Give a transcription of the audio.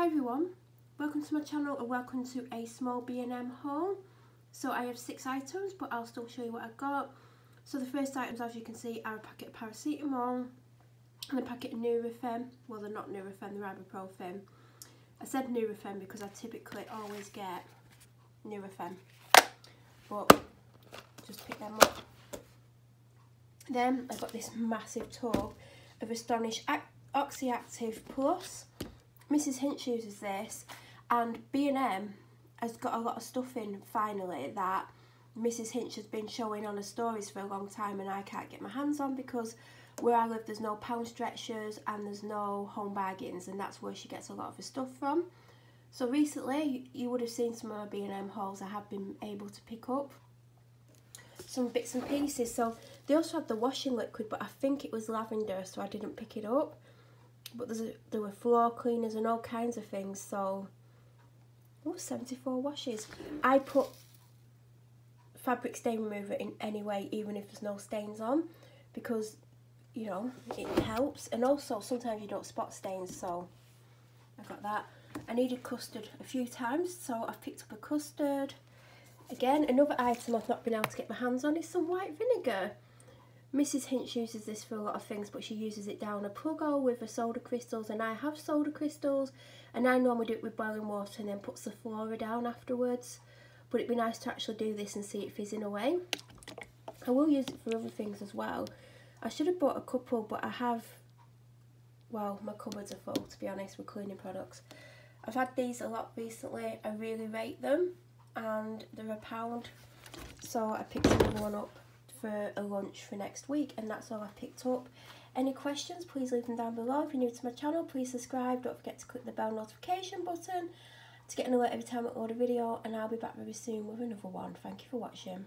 Hi everyone, welcome to my channel and welcome to a small B&M haul. So I have six items but I'll still show you what I got. So the first items as you can see are a packet of paracetamol and a packet of Nurofen. Well they're not Nurofen, they're ibuprofen. I said Nurofen because I typically always get Nurofen. But just pick them up. Then I got this massive tub of Astonish Oxyactive Plus Mrs Hinch uses this and B&M has got a lot of stuff in finally that Mrs Hinch has been showing on her stories for a long time and I can't get my hands on because where I live there's no Poundstretchers and there's no home bargains and that's where she gets a lot of her stuff from. So recently you would have seen some of my B&M hauls I have been able to pick up some bits and pieces. So they also have the washing liquid but I think it was lavender so I didn't pick it up but there's a, there were floor cleaners and all kinds of things so oh 74 washes. I put fabric stain remover in anyway even if there's no stains on because you know it helps. And also sometimes you don't spot stains so I got that. I needed custard a few times so I've picked up a custard. Again another item I've not been able to get my hands on is some white vinegar Mrs. Hinch uses this for a lot of things, but she uses it down a plug hole with the soda crystals, and I have soda crystals, and I normally do it with boiling water and then puts Zoflora down afterwards. But it'd be nice to actually do this and see it fizzing away. I will use it for other things as well. I should have bought a couple, but I have, well, my cupboards are full, to be honest, with cleaning products. I've had these a lot recently. I really rate them, and they're a pound. So I picked another one up for a lunch for next week and that's all I've picked up. Any questions, please leave them down below. If you're new to my channel, please subscribe. Don't forget to click the bell notification button to get an alert every time I upload a video and I'll be back very soon with another one. Thank you for watching.